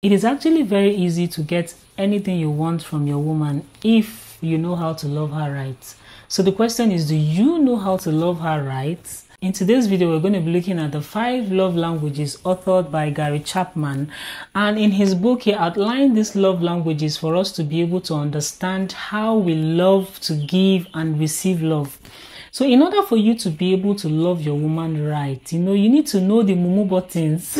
It is actually very easy to get anything you want from your woman if you know how to love her right. So the question is, do you know how to love her right? In today's video, we're going to be looking at the five love languages authored by Gary Chapman. And in his book, he outlined these love languages for us to be able to understand how we love to give and receive love. So in order for you to be able to love your woman right, you know, you need to know the mumu buttons.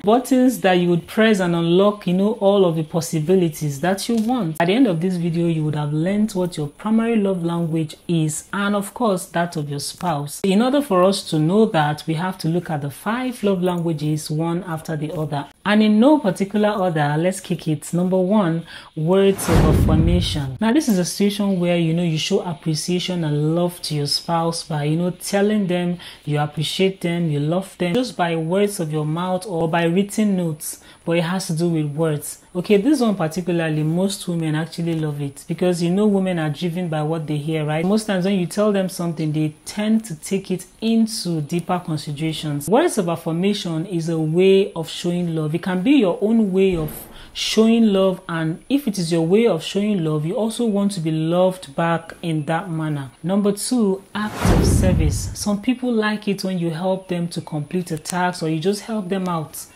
buttons that you would press and unlock, you know, all of the possibilities that you want. At the end of this video, you would have learned what your primary love language is and of course that of your spouse. In order for us to know that, we have to look at the five love languages one after the other. And in no particular order, let's kick it. Number one, words of affirmation. Now, this is a situation where you know you show appreciation and love to your spouse by you know telling them you appreciate them, you love them just by words of your mouth or by written notes, but it has to do with words. Okay, this one particularly, most women actually love it because you know women are driven by what they hear, right? Most times when you tell them something, they tend to take it into deeper considerations. Words of affirmation is a way of showing love. It can be your own way of showing love and if it is your way of showing love you also want to be loved back in that manner. Number two act of service. Some people like it when you help them to complete a task or you just help them out.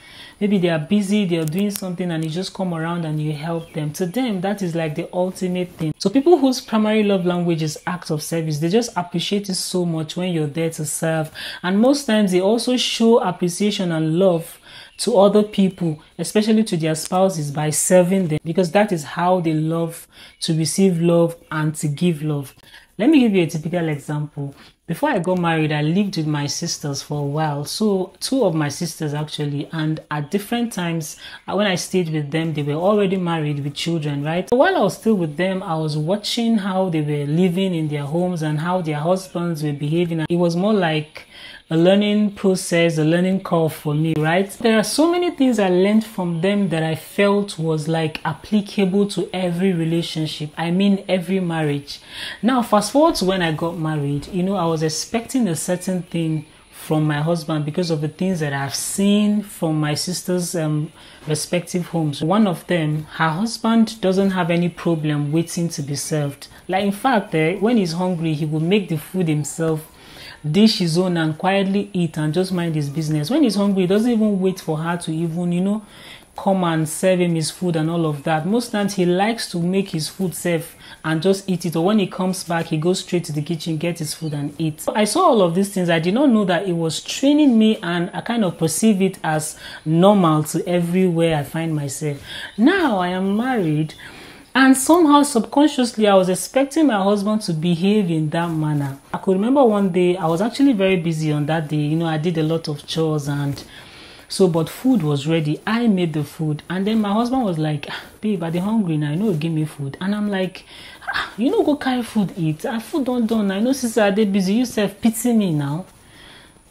Maybe they are busy they are doing something and you just come around and you help them. To them that is like the ultimate thing. So people whose primary love language is act of service they just appreciate it so much when you're there to serve. And most times they also show appreciation and love to other people, especially to their spouses, by serving them because that is how they love to receive love and to give love. Let me give you a typical example. Before I got married, I lived with my sisters for a while. So, two of my sisters actually, and at different times uh, when I stayed with them, they were already married with children, right? While I was still with them, I was watching how they were living in their homes and how their husbands were behaving. It was more like a learning process, a learning curve for me, right? There are so many things I learned from them that I felt was like applicable to every relationship. I mean, every marriage. Now, fast forward to when I got married, you know, I was expecting a certain thing from my husband because of the things that I've seen from my sister's um, respective homes. One of them, her husband doesn't have any problem waiting to be served. Like, in fact, eh, when he's hungry, he will make the food himself dish his own and quietly eat and just mind his business. When he's hungry, he doesn't even wait for her to even, you know, come and serve him his food and all of that. Most times he likes to make his food safe and just eat it. Or when he comes back, he goes straight to the kitchen, get his food and eat. I saw all of these things. I did not know that it was training me and I kind of perceive it as normal to everywhere I find myself. Now I am married and somehow subconsciously, I was expecting my husband to behave in that manner. I could remember one day, I was actually very busy on that day. You know, I did a lot of chores and so, but food was ready. I made the food. And then my husband was like, ah, babe, are they hungry now? You know, give me food. And I'm like, ah, you know, go carry food, eat. Our food don't done. I know sister, are they busy? You self pity me now.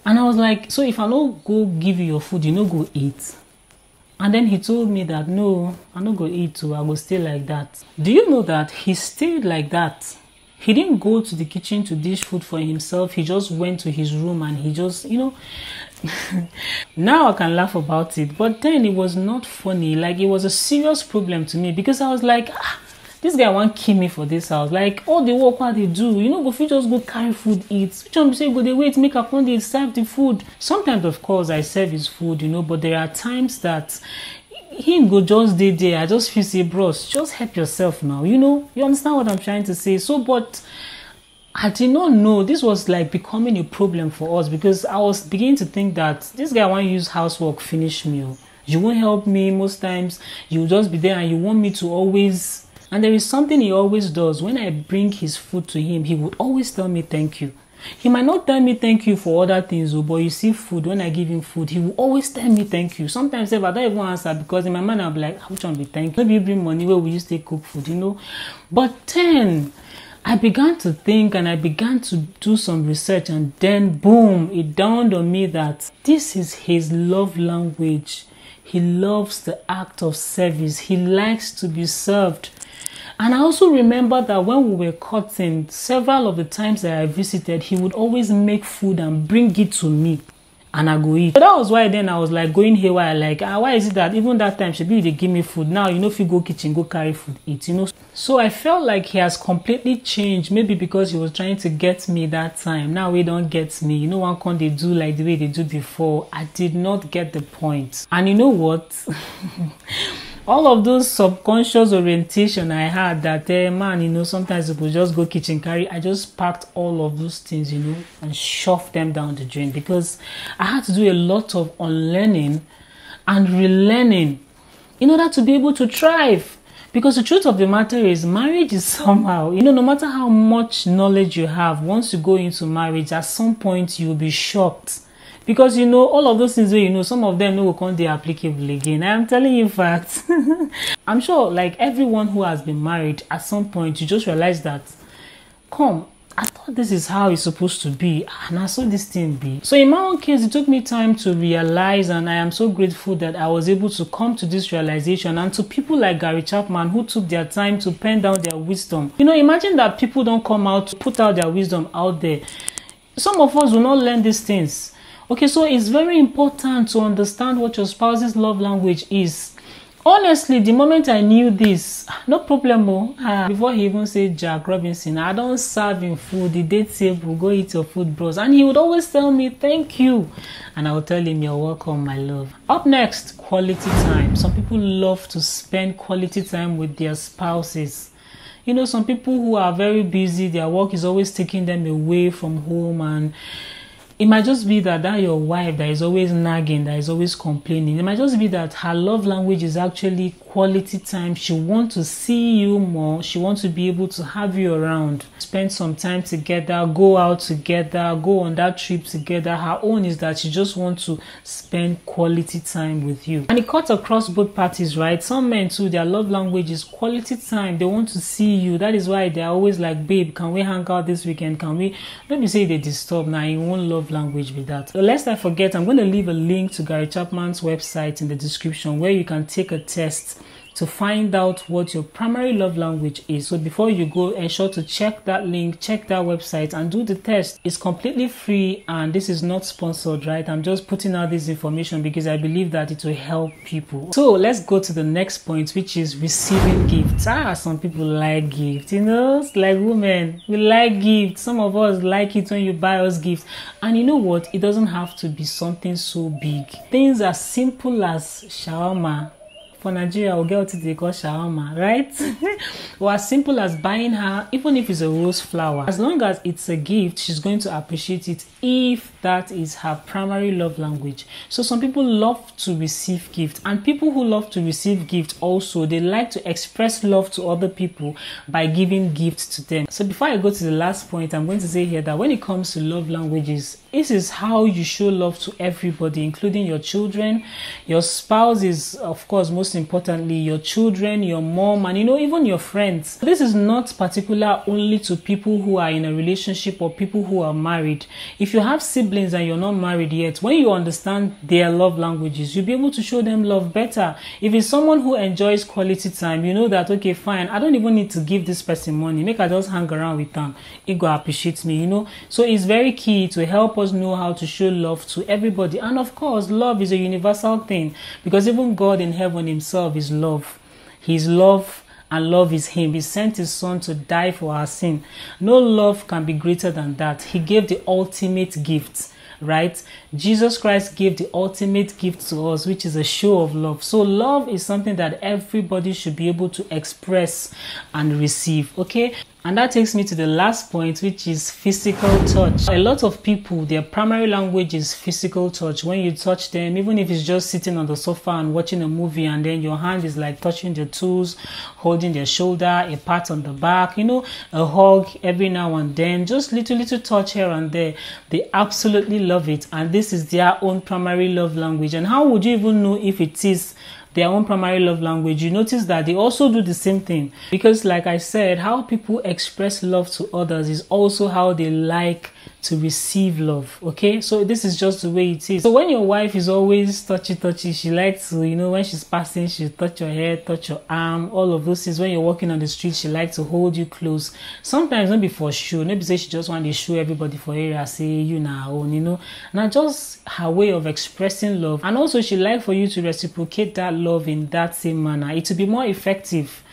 And I was like, so if I don't go give you your food, you know, go eat. And then he told me that no, I'm not to eat too, I will stay like that. Do you know that he stayed like that? He didn't go to the kitchen to dish food for himself. He just went to his room and he just, you know, now I can laugh about it. But then it was not funny. Like it was a serious problem to me because I was like, ah, this guy want kill me for this house. Like all the work what they do you know go fit just go carry food eat. Which one say go dey wait make i come dey serve the food? Sometimes of course i serve his food you know but there are times that him go just dey there. I just feel say bros just help yourself now. You know you understand what i'm trying to say? So but I did not know this was like becoming a problem for us because I was beginning to think that this guy want use housework finish meal. Oh. You won't help me most times. You just be there and you want me to always and there is something he always does. When I bring his food to him, he would always tell me thank you. He might not tell me thank you for other things, oh, but you see food, when I give him food, he will always tell me thank you. Sometimes if I don't even answer because in my mind I'll be like, which one be thank you? Maybe bring money where we used to cook food, you know. But then I began to think and I began to do some research and then boom, it dawned on me that this is his love language. He loves the act of service. He likes to be served. And I also remember that when we were cutting, several of the times that I visited, he would always make food and bring it to me. and I go eat. So that was why then I was like going haywire, like, ah, why is it that even that time she be they give me food now, you know, if you go kitchen, go carry food, eat, you know. So I felt like he has completely changed, maybe because he was trying to get me that time. Now he don't get me. You know, one can they do like the way they do before. I did not get the point. And you know what? all of those subconscious orientation I had that uh, man, you know, sometimes people just go kitchen carry. I just packed all of those things, you know, and shoved them down the drain because I had to do a lot of unlearning and relearning in order to be able to thrive. Because the truth of the matter is, marriage is somehow, you know, no matter how much knowledge you have, once you go into marriage, at some point you'll be shocked because you know all of those things wey you know some of them go come dey applicable again i am telling you facts i'm sure like everyone who has been married at some point you just realize that come I thought this is how it's supposed to be, and I saw this thing be. So, in my own case, it took me time to realize, and I am so grateful that I was able to come to this realization. And to people like Gary Chapman who took their time to pen down their wisdom, you know, imagine that people don't come out to put out their wisdom out there. Some of us will not learn these things Okay, so it's very important to understand what your spouse's love language is. Honestly, the moment I knew this, no problem. Ah, before he even said Jack Robinson, I don't serve him food. The date table, go eat your food, bros. And he would always tell me, Thank you. And I would tell him, You're welcome, my love. Up next, quality time. Some people love to spend quality time with their spouses. You know, some people who are very busy, their work is always taking them away from home and it might just be that that your wife that is always nagging that is always complaining it might just be that her love language is actually quality time. She wants to see you more. She wants to be able to have you around. Spend some time together go out together go on that trip together. Her own is that she just wants to spend quality time with you. And it cuts across both parties right? Some men too their love language is quality time. They want to see you. That is why they're always like babe can we hang out this weekend? Can we? Let me say they disturb. Now you won't love language with that. Lest I forget, I'm going to leave a link to Gary Chapman's website in the description where you can take a test to find out what your primary love language is. So before you go, ensure to check that link, check that website, and do the test. It's completely free, and this is not sponsored, right? I'm just putting out this information because I believe that it will help people. So let's go to the next point, which is receiving gifts. Ah, some people like gifts, you know, it's like women, we like gifts. Some of us like it when you buy us gifts, and you know what? It doesn't have to be something so big. Things as simple as shawarma for Nigeria, we'll get what they call shawarma, right? or as simple as buying her, even if it's a rose flower, as long as it's a gift, she's going to appreciate it if that is her primary love language. So some people love to receive gifts, and people who love to receive gifts also they like to express love to other people by giving gifts to them. So before I go to the last point, I'm going to say here that when it comes to love languages, this is how you show love to everybody, including your children, your spouse is of course most most importantly, your children, your mom, and you know, even your friends. This is not particular only to people who are in a relationship or people who are married. If you have siblings and you're not married yet, when you understand their love languages, you'll be able to show them love better. If it's someone who enjoys quality time, you know that, okay, fine, I don't even need to give this person money. Make I just hang around with them. It go appreciate me, you know. So it's very key to help us know how to show love to everybody. And of course, love is a universal thing because even God in heaven himself is love. His love and love is him. He sent his son to die for our sin. No love can be greater than that. He gave the ultimate gift, right? Jesus Christ gave the ultimate gift to us, which is a show of love. So love is something that everybody should be able to express and receive, okay? And that takes me to the last point, which is physical touch. A lot of people, their primary language is physical touch. When you touch them, even if it's just sitting on the sofa and watching a movie, and then your hand is like touching their toes, holding their shoulder, a pat on the back, you know, a hug every now and then, just little, little touch here and there. They absolutely love it. And this is their own primary love language. And how would you even know if it is their own primary love language, you notice that they also do the same thing. Because, like I said, how people express love to others is also how they like to receive love okay? So this is just the way it is. So when your wife is always touchy touchy she likes to you know when she's passing she touch your head touch your arm all of those things. When you're walking on the street she likes to hold you close. Sometimes not before show maybe say she just want to show everybody for area say you now you know. Now just her way of expressing love. And also she like for you to reciprocate that love in that same manner. It will be more effective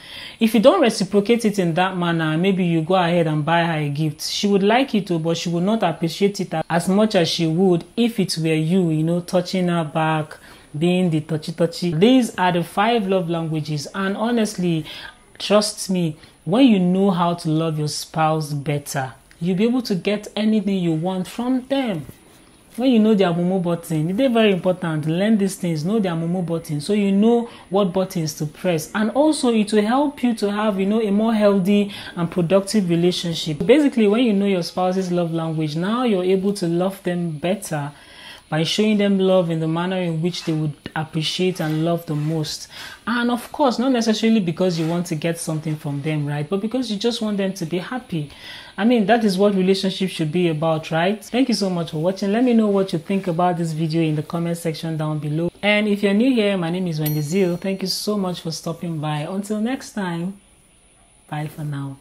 if you don't reciprocate it in that manner maybe you go ahead and buy her a gift. She would like it to but she would not appreciate it as much as she would if it were you you know touching her back being the touchy touchy. These are the five love languages and honestly trust me when you know how to love your spouse better you'll be able to get anything you want from them when you know their momo button it's very important. Learn these things know their momo button so you know what buttons to press. And also it will help you to have you know a more healthy and productive relationship. Basically when you know your spouse's love language now you're able to love them better by showing them love in the manner in which they would appreciate and love the most. And of course, not necessarily because you want to get something from them, right? But because you just want them to be happy. I mean, that is what relationship should be about, right? Thank you so much for watching. Let me know what you think about this video in the comment section down below. And if you're new here, my name is Wendy Zeal. Thank you so much for stopping by. Until next time, bye for now.